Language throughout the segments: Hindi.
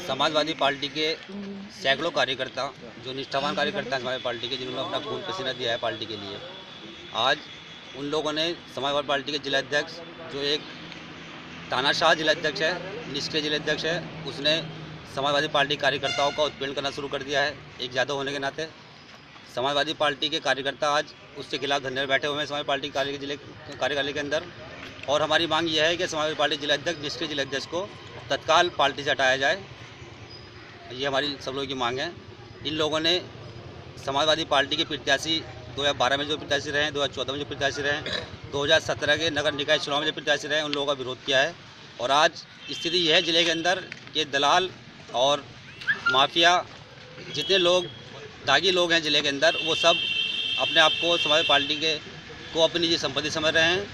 समाजवादी पार्टी के सैकड़ों कार्यकर्ता, जो निष्ठावान कार्यकर्ता हैं समाजवादी पार्टी के, जिन्होंने अपना खून पसीना दिया है पार्टी के लिए। आज उन लोगों ने समाजवादी पार्टी के जिलाध्यक्ष, जो एक तानाशाह जिलाध्यक्ष है, निष्क्रिय जिलाध्यक्ष है, उसने समाजवादी पार्टी कार्यकर्ताओं का उत्पीड़न करना शुरू कर दिया है, एक यादव होने के नाते। समाजवादी पार्टी के कार्यकर्ता आज उसके खिलाफ धरने बैठे हुए हैं समाजवादी पार्टी कार्य ज़िले कार्यकालय के अंदर। और हमारी मांग यह है कि समाजवादी पार्टी जिलाध्यक्ष, निष्क्रिय जिलाध्यक्ष को तत्काल पार्टी से हटाया जाए। ये हमारी सब लोगों की मांग है। इन लोगों ने समाजवादी पार्टी के प्रत्याशी 2012 में जो प्रत्याशी रहे हैं 2014 में जो प्रत्याशी रहे हैं 2017 के नगर निकाय चुनाव में जो प्रत्याशी रहे, उन लोगों का विरोध किया है। और आज स्थिति यह है ज़िले के अंदर कि दलाल और माफिया जितने लोग, दागी लोग हैं ज़िले के अंदर, वो सब अपने आप को समाजवादी पार्टी के, को अपनी निजी संपत्ति समझ रहे हैं।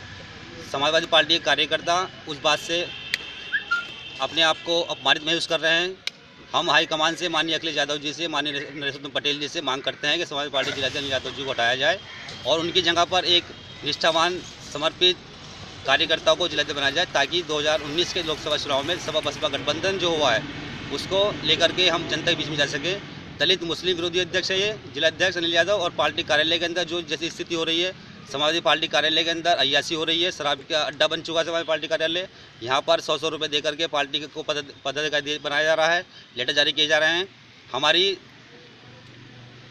समाजवादी पार्टी के कार्यकर्ता उस बात से अपने आप को अपमानित महसूस कर रहे हैं। हम हाईकमान से माननीय अखिलेश यादव जी से, माननीय नरेश पटेल जी से मांग करते हैं कि समाजवादी पार्टी जिलाध्यक्ष यादव जी को हटाया जाए और उनकी जगह पर एक निष्ठावान, समर्पित कार्यकर्ताओं को जिलाध्यक्ष बनाया जाए ताकि 2019 के लोकसभा चुनाव में सपा बसपा गठबंधन जो हुआ है, उसको लेकर के हम जनता के बीच में जा सके। दलित मुस्लिम विरोधी अध्यक्ष है ये, जिलाध्यक्ष अनिल यादव और पार्टी कार्यालय के अंदर जो जैसी स्थिति हो रही है समाजवादी पार्टी कार्यालय के अंदर अयासी हो रही है। शराब का अड्डा बन चुका है समाजवादी पार्टी कार्यालय। यहाँ पर सौ सौ रुपये दे करके पार्टी को पद पदाधिकारी बनाया जा रहा है। लेटर जारी किए जा रहे हैं। हमारी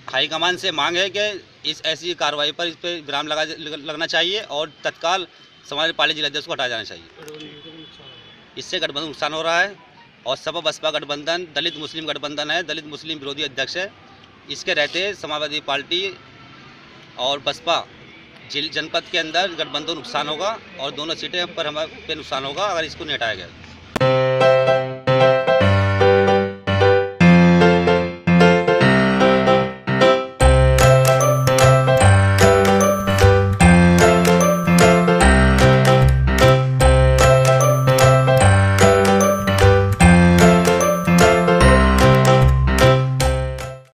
हाईकमान से मांग है कि इस ऐसी कार्रवाई पर इस पर विराम लगा, लगना चाहिए और तत्काल समाजवादी पार्टी जिलाध्यक्ष को हटाया जाना चाहिए। इससे गठबंधन नुकसान हो रहा है और सपा बसपा गठबंधन, दलित मुस्लिम गठबंधन है। दलित मुस्लिम विरोधी अध्यक्ष है। इसके रहते समाजवादी पार्टी और बसपा जनपद के अंदर गठबंधन नुकसान होगा और दोनों सीटें पर हमारे पे नुकसान होगा अगर इसको नहीं हटाया गया।